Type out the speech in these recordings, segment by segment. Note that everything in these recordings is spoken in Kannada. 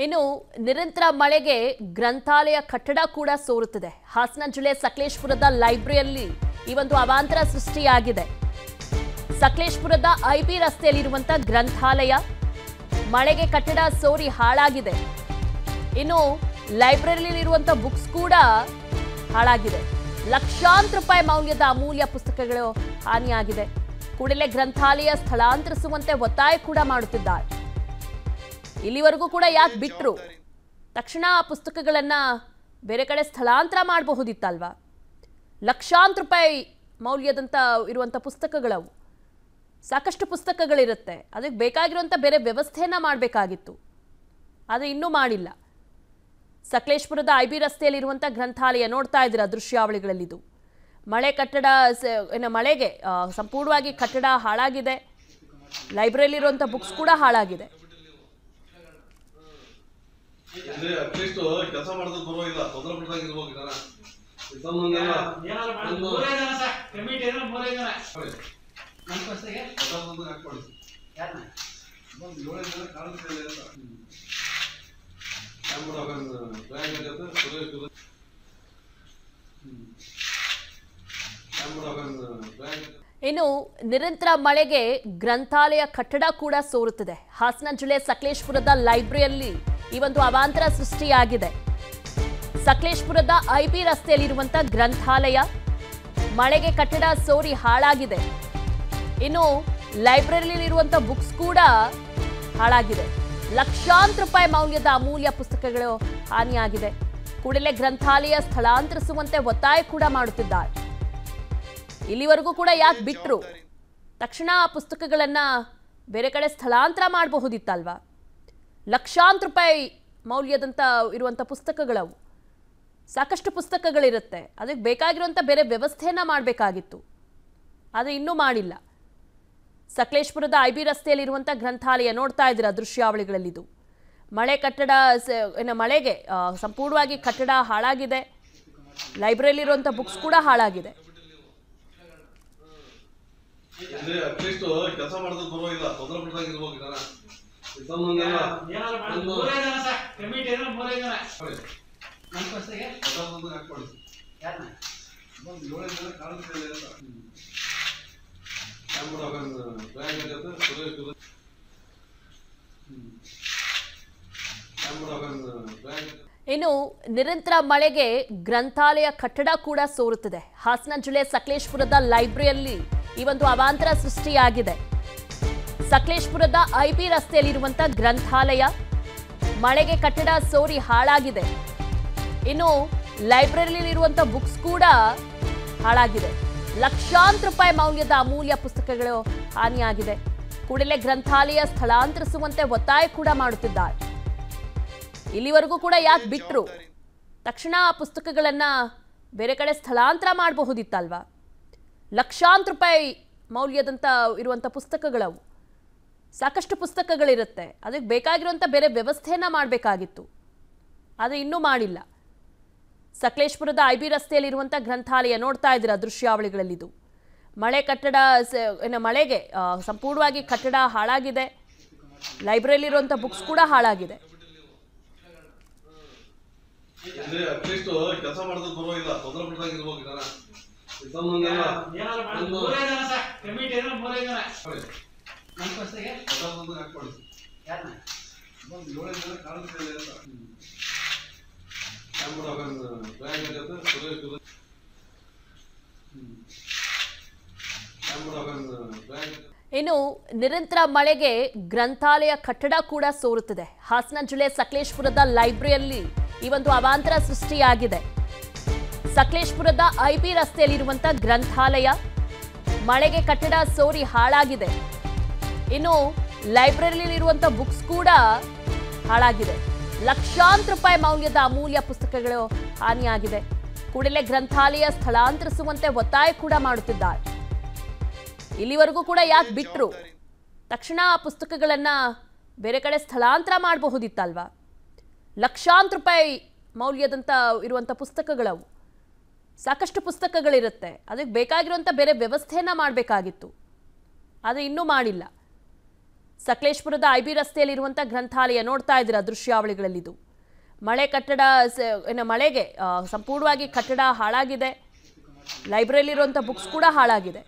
ಇನ್ನು ನಿರಂತರ ಮಳೆಗೆ ಗ್ರಂಥಾಲಯ ಕಟ್ಟಡ ಕೂಡ ಸೋರುತ್ತಿದೆ. ಹಾಸನ ಜಿಲ್ಲೆ ಸಕಲೇಶ್ಪುರದ ಲೈಬ್ರರಿಯಲ್ಲಿ ಈ ಒಂದು ಅವಾಂತರ ಸೃಷ್ಟಿಯಾಗಿದೆ. ಸಕಲೇಶ್ಪುರದ ಐಬಿ ರಸ್ತೆಯಲ್ಲಿರುವಂತ ಗ್ರಂಥಾಲಯ ಮಳೆಗೆ ಕಟ್ಟಡ ಸೋರಿ ಹಾಳಾಗಿದೆ. ಇನ್ನು ಲೈಬ್ರರಿಯಲ್ಲಿರುವಂತಹ ಬುಕ್ಸ್ ಕೂಡ ಹಾಳಾಗಿದೆ. ಲಕ್ಷಾಂತರ ರೂಪಾಯಿ ಮೌಲ್ಯದ ಅಮೂಲ್ಯ ಪುಸ್ತಕಗಳು ಹಾನಿಯಾಗಿದೆ. ಕೂಡಲೇ ಗ್ರಂಥಾಲಯ ಸ್ಥಳಾಂತರಿಸುವಂತೆ ಒತ್ತಾಯ ಕೂಡ ಮಾಡುತ್ತಿದ್ದಾರೆ. ಇಲ್ಲಿವರೆಗೂ ಕೂಡ ಯಾಕೆ ಬಿಟ್ಟರು ತಕ್ಷಣ ಆ ಪುಸ್ತಕಗಳನ್ನು ಬೇರೆ ಕಡೆ ಸ್ಥಳಾಂತರ ಮಾಡಬಹುದಿತ್ತಲ್ವಾ? ಲಕ್ಷಾಂತರ ರೂಪಾಯಿ ಮೌಲ್ಯದಂಥ ಇರುವಂಥ ಪುಸ್ತಕಗಳವು. ಸಾಕಷ್ಟು ಪುಸ್ತಕಗಳಿರುತ್ತೆ. ಅದಕ್ಕೆ ಬೇಕಾಗಿರುವಂಥ ಬೇರೆ ವ್ಯವಸ್ಥೆಯನ್ನು ಮಾಡಬೇಕಾಗಿತ್ತು. ಆದರೆ ಇನ್ನೂ ಮಾಡಿಲ್ಲ. ಸಕಲೇಶ್ಪುರದ ಐ ಬಿ ರಸ್ತೆಯಲ್ಲಿರುವಂಥ ಗ್ರಂಥಾಲಯ ನೋಡ್ತಾ ಇದ್ದೀರಾ ದೃಶ್ಯಾವಳಿಗಳಲ್ಲಿದು. ಮಳೆ ಕಟ್ಟಡ ಏನು ಮಳೆಗೆ ಸಂಪೂರ್ಣವಾಗಿ ಕಟ್ಟಡ ಹಾಳಾಗಿದೆ. ಲೈಬ್ರರಿಲಿರುವಂಥ ಬುಕ್ಸ್ ಕೂಡ ಹಾಳಾಗಿದೆ. ಇಲ್ಲಿ ಅಟ್ಲೀಸ್ಟ್ ಕೆಲಸ ಪರವಾಗಿಲ್ಲ ತೊಂದರೆ ಜನ ಇನ್ನು ನಿರಂತರ ಮಳೆಗೆ ಗ್ರಂಥಾಲಯ ಕಟ್ಟಡ ಕೂಡ ಸೋರುತ್ತದೆ. ಹಾಸನ ಜಿಲ್ಲೆ ಸಕಲೇಶ್ಪುರದ ಲೈಬ್ರರಿಯಲ್ಲಿ ಈ ಒಂದು ಅವಾಂತರ ಸೃಷ್ಟಿಯಾಗಿದೆ. ಸಕಲೇಶ್ಪುರದ ಐಬಿ ರಸ್ತೆಯಲ್ಲಿರುವಂತ ಗ್ರಂಥಾಲಯ ಮಳೆಗೆ ಕಟ್ಟಡ ಸೋರಿ ಹಾಳಾಗಿದೆ. ಇನ್ನು ಲೈಬ್ರರಿಯಲ್ಲಿರುವಂತಹ ಬುಕ್ಸ್ ಕೂಡ ಹಾಳಾಗಿದೆ. ಲಕ್ಷಾಂತರ ರೂಪಾಯಿ ಮೌಲ್ಯದ ಅಮೂಲ್ಯ ಪುಸ್ತಕಗಳು ಹಾನಿಯಾಗಿದೆ. ಕೂಡಲೇ ಗ್ರಂಥಾಲಯ ಸ್ಥಳಾಂತರಿಸುವಂತೆ ಒತ್ತಾಯ ಕೂಡ ಮಾಡುತ್ತಿದ್ದಾರೆ. ಇಲ್ಲಿವರೆಗೂ ಕೂಡ ಯಾಕೆ ಬಿಟ್ರು? ತಕ್ಷಣ ಆ ಪುಸ್ತಕಗಳನ್ನ ಬೇರೆ ಕಡೆ ಸ್ಥಳಾಂತರ ಮಾಡಬಹುದಿತ್ತಲ್ವಾ? ಲಕ್ಷಾಂತರ ರೂಪಾಯಿ ಮೌಲ್ಯದಂಥ ಇರುವಂಥ ಪುಸ್ತಕಗಳವು. ಸಾಕಷ್ಟು ಪುಸ್ತಕಗಳಿರುತ್ತೆ. ಅದಕ್ಕೆ ಬೇಕಾಗಿರುವಂಥ ಬೇರೆ ವ್ಯವಸ್ಥೆಯನ್ನ ಮಾಡಬೇಕಾಗಿತ್ತು. ಆದರೆ ಇನ್ನೂ ಮಾಡಿಲ್ಲ. ಸಕಲೇಶ್ಪುರದ ಐ ಬಿ ರಸ್ತೆಯಲ್ಲಿರುವಂಥ ಗ್ರಂಥಾಲಯ ನೋಡ್ತಾ ಇದ್ದೀರಾ ದೃಶ್ಯಾವಳಿಗಳಲ್ಲಿದು. ಮಳೆ ಕಟ್ಟಡ ಏನು ಮಳೆಗೆ ಸಂಪೂರ್ಣವಾಗಿ ಕಟ್ಟಡ ಹಾಳಾಗಿದೆ. ಲೈಬ್ರರಿಲಿರುವಂಥ ಬುಕ್ಸ್ ಕೂಡ ಹಾಳಾಗಿದೆ. ಕೆಲಸ ಮೂರೇ ಜನ ಸರ್. ಕಮಿಟಿ ಮೂರೇ ಜನ. ನನ್ನ ಯಾರನ್ನ ಏಳು ಜನ ಇನ್ನು ನಿರಂತರ ಮಳೆಗೆ ಗ್ರಂಥಾಲಯ ಕಟ್ಟಡ ಕೂಡ ಸೋರುತ್ತಿದೆ. ಹಾಸನ ಜಿಲ್ಲೆ ಸಕಲೇಶ್ಪುರದ ಲೈಬ್ರರಿಯಲ್ಲಿ ಈ ಒಂದು ಅವಾಂತರ ಸೃಷ್ಟಿಯಾಗಿದೆ. ಸಕಲೇಶ್ಪುರದ ಐಬಿ ರಸ್ತೆಯಲ್ಲಿರುವಂತ ಗ್ರಂಥಾಲಯ. ಮಳೆಗೆ ಕಟ್ಟಡ ಸೋರಿ ಹಾಳಾಗಿದೆ. ಇನ್ನು ಲೈಬ್ರರಿಯಲ್ಲಿರುವಂತ ಬುಕ್ಸ್ ಕೂಡ ಹಾಳಾಗಿದೆ. ಲಕ್ಷಾಂತರ ರೂಪಾಯಿ ಮೌಲ್ಯದ ಅಮೂಲ್ಯ ಪುಸ್ತಕಗಳು ಹಾನಿಯಾಗಿದೆ. ಕೂಡಲೇ ಗ್ರಂಥಾಲಯ ಸ್ಥಳಾಂತರಿಸುವಂತೆ ಒತ್ತಾಯ ಕೂಡ ಮಾಡುತ್ತಿದ್ದಾರೆ. ಇಲ್ಲಿವರೆಗೂ ಕೂಡ ಯಾಕೆ ಬಿಟ್ರು? ತಕ್ಷಣ ಆ ಪುಸ್ತಕಗಳನ್ನ ಬೇರೆ ಕಡೆ ಸ್ಥಳಾಂತರ ಮಾಡಬಹುದಿತ್ತಲ್ವಾ? ಲಕ್ಷಾಂತರ ರೂಪಾಯಿ ಮೌಲ್ಯದಂತ ಇರುವಂಥ ಪುಸ್ತಕಗಳವು. ಸಾಕಷ್ಟು ಪುಸ್ತಕಗಳಿರುತ್ತೆ. ಅದಕ್ಕೆ ಬೇಕಾಗಿರುವಂಥ ಬೇರೆ ವ್ಯವಸ್ಥೆಯನ್ನು ಮಾಡಬೇಕಾಗಿತ್ತು. ಆದರೆ ಇನ್ನೂ ಮಾಡಿಲ್ಲ. ಸಕಲೇಶ್ಪುರದ ಐ ಬಿ ರಸ್ತೆಯಲ್ಲಿರುವಂಥ ಗ್ರಂಥಾಲಯ ನೋಡ್ತಾ ಇದ್ದೀರಾ ದೃಶ್ಯಾವಳಿಗಳಲ್ಲಿದು. ಮಳೆ ಕಟ್ಟಡ ಏನು ಮಳೆಗೆ ಸಂಪೂರ್ಣವಾಗಿ ಕಟ್ಟಡ ಹಾಳಾಗಿದೆ. ಲೈಬ್ರರಿಯಲ್ಲಿರುವಂಥ ಬುಕ್ಸ್ ಕೂಡ ಹಾಳಾಗಿದೆ. ಕೆಲಸ ಇನ್ನು ನಿರಂತರ ಮಳೆಗೆ ಗ್ರಂಥಾಲಯ ಕಟ್ಟಡ ಕೂಡ ಸೋರುತ್ತಿದೆ. ಹಾಸನ ಜಿಲ್ಲೆ ಸಕಲೇಶ್ಪುರದ ಲೈಬ್ರರಿಯಲ್ಲಿ ಈ ಒಂದು ಅವಾಂತರ ಸೃಷ್ಟಿಯಾಗಿದೆ. ಸಕಲೇಶ್ಪುರದ ಐಪಿ ರಸ್ತೆಯಲ್ಲಿರುವಂತಹ ಗ್ರಂಥಾಲಯ ಮಳೆಗೆ ಕಟ್ಟಡ ಸೋರಿ ಹಾಳಾಗಿದೆ. ಇನ್ನು ಲೈಬ್ರರಿಯಲ್ಲಿರುವಂಥ ಬುಕ್ಸ್ ಕೂಡ ಹಾಳಾಗಿದೆ. ಲಕ್ಷಾಂತರ ರೂಪಾಯಿ ಮೌಲ್ಯದ ಅಮೂಲ್ಯ ಪುಸ್ತಕಗಳು ಹಾನಿಯಾಗಿದೆ. ಕೂಡಲೇ ಗ್ರಂಥಾಲಯ ಸ್ಥಳಾಂತರಿಸುವಂತೆ ಒತ್ತಾಯ ಕೂಡ ಮಾಡುತ್ತಿದ್ದಾರೆ. ಇಲ್ಲಿವರೆಗೂ ಕೂಡ ಯಾಕೆ ಬಿಟ್ಟರು ತಕ್ಷಣ ಆ ಪುಸ್ತಕಗಳನ್ನ ಬೇರೆ ಕಡೆ ಸ್ಥಳಾಂತರ ಮಾಡಬಹುದಿತ್ತಲ್ವಾ? ಲಕ್ಷಾಂತರ ರೂಪಾಯಿ ಮೌಲ್ಯದಂತ ಇರುವಂಥ ಪುಸ್ತಕಗಳವು. ಸಾಕಷ್ಟು ಪುಸ್ತಕಗಳಿರುತ್ತೆ. ಅದಕ್ಕೆ ಬೇಕಾಗಿರುವಂಥ ಬೇರೆ ವ್ಯವಸ್ಥೆಯನ್ನು ಮಾಡಬೇಕಾಗಿತ್ತು. ಆದರೆ ಇನ್ನೂ ಮಾಡಿಲ್ಲ. ಸಕಲೇಶ್ಪುರದ ಐಬಿ ರಸ್ತೆಯಲ್ಲಿ ರಸ್ತೆಯಲ್ಲಿರುವಂಥ ಗ್ರಂಥಾಲಯ ನೋಡ್ತಾ ಇದ್ದೀರಾ? ದೃಶ್ಯಾವಳಿಗಳಲ್ಲಿದು ಮಳೆ ಕಟ್ಟಡ ಮಳೆಗೆ ಸಂಪೂರ್ಣವಾಗಿ ಕಟ್ಟಡ ಹಾಳಾಗಿದೆ. ಲೈಬ್ರರಿಲಿರುವಂಥ ಬುಕ್ಸ್ ಕೂಡ ಹಾಳಾಗಿದೆ.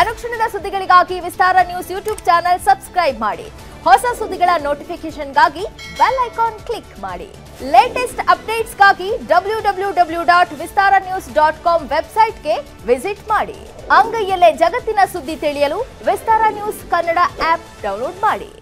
ಅನುಕ್ಷಣದ ಸುದ್ದಿಗಳಿಗಾಗಿ Vistara news YouTube channel subscribe ಮಾಡಿ. ಹೊಸ ಸುದ್ದಿಗಳ ನೋಟಿಫಿಕೇಶನ್ಗಾಗಿ ಬೆಲ್ ಐಕಾನ್ ಕ್ಲಿಕ್ ಮಾಡಿ. Latest ಅಪ್ಡೇಟ್ಸ್ಗಾಗಿ W W W dot Vistara news dot com ವೆಬ್ಸೈಟ್ಗೆ ವಿಸಿಟ್ ಮಾಡಿ. ಅಂಗೈಯಲ್ಲೇ ಜಗತ್ತಿನ ಸುದ್ದಿ ತಿಳಿಯಲು Vistara news Kannada app download ಮಾಡಿ.